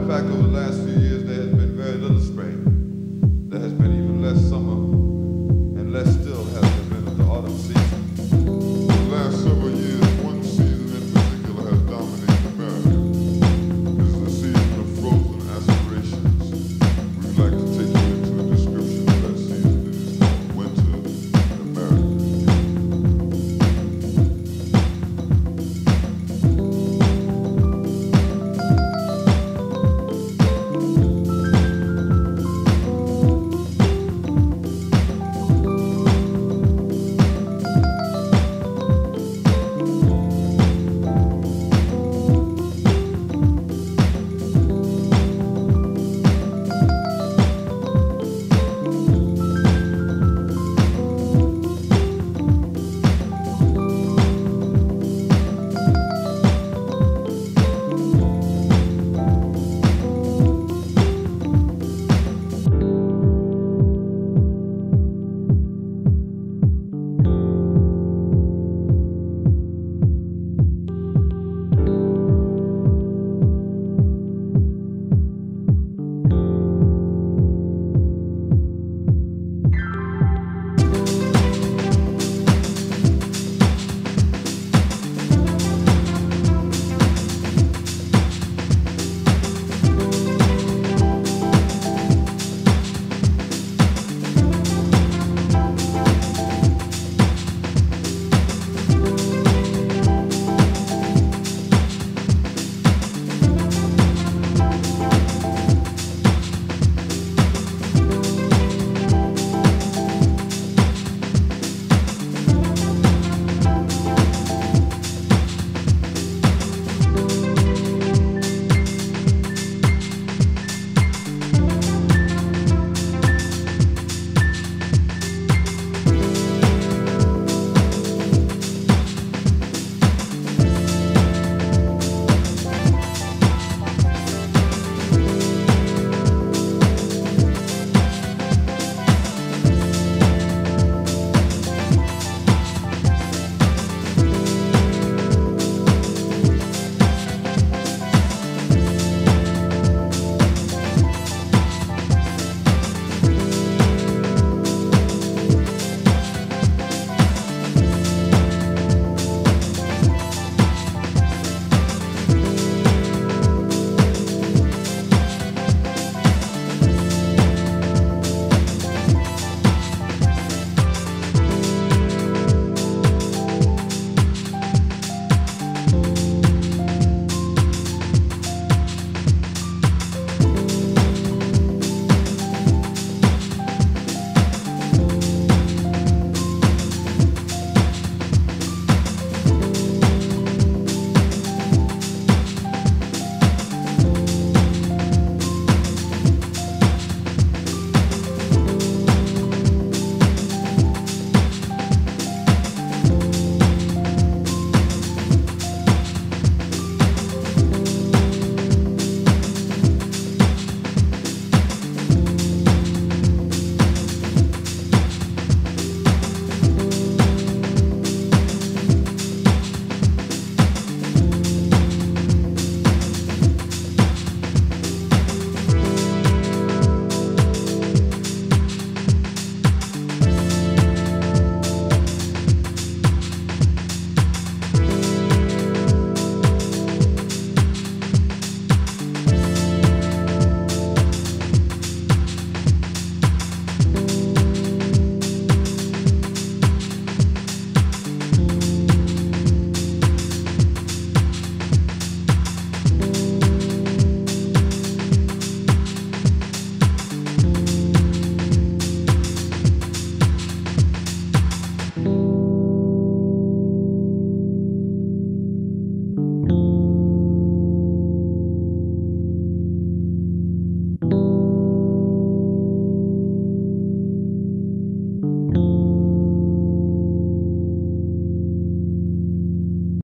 matter of fact, over the last few